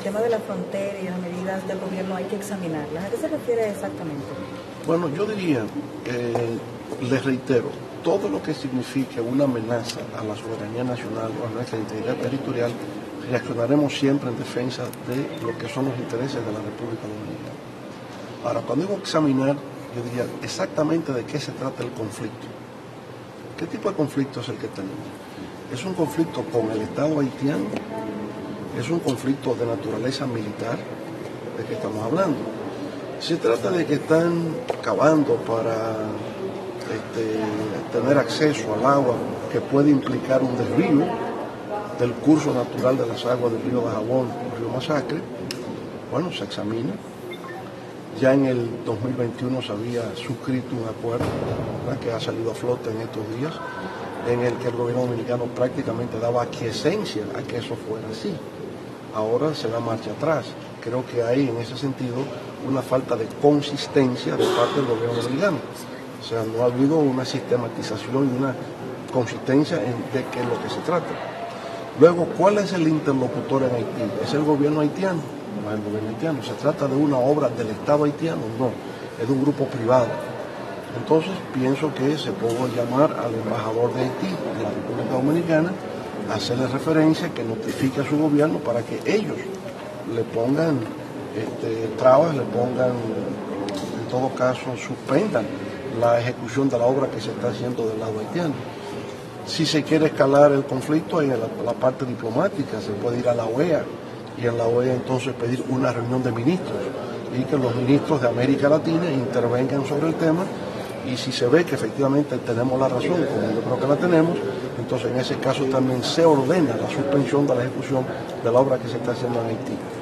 tema de la frontera y las medidas del gobierno hay que examinarlas. ¿A qué se refiere exactamente? Bueno, yo diría, eh, les reitero, todo lo que signifique una amenaza a la soberanía nacional o a nuestra integridad territorial, reaccionaremos siempre en defensa de lo que son los intereses de la República Dominicana. Ahora, cuando digo examinar, yo diría exactamente de qué se trata el conflicto. ¿Qué tipo de conflicto es el que tenemos? ¿Es un conflicto con el Estado haitiano? ¿Es un conflicto de naturaleza militar? ¿De qué estamos hablando? Se trata de que están cavando para este, tener acceso al agua que puede implicar un desvío del curso natural de las aguas del río Bajabón, el río Masacre. Bueno, se examina ya en el 2021 se había suscrito un acuerdo que ha salido a flote en estos días, en el que el gobierno dominicano prácticamente daba aquiescencia a que eso fuera así. Ahora se da marcha atrás. Creo que hay en ese sentido una falta de consistencia de parte del gobierno dominicano. O sea, no ha habido una sistematización y una consistencia en de qué es lo que se trata. Luego, ¿cuál es el interlocutor en Haití? ¿Es el gobierno haitiano? no es el gobierno haitiano. ¿Se trata de una obra del Estado haitiano? No, es de un grupo privado. Entonces pienso que se puede llamar al embajador de Haití en la República Dominicana, hacerle referencia, que notifique a su gobierno para que ellos le pongan este, trabas, le pongan, en todo caso, suspendan la ejecución de la obra que se está haciendo del lado haitiano. Si se quiere escalar el conflicto en la parte diplomática, se puede ir a la OEA, y en la OEA entonces pedir una reunión de ministros y que los ministros de América Latina intervengan sobre el tema y si se ve que efectivamente tenemos la razón, como yo creo que la tenemos, entonces en ese caso también se ordena la suspensión de la ejecución de la obra que se está haciendo en Haití.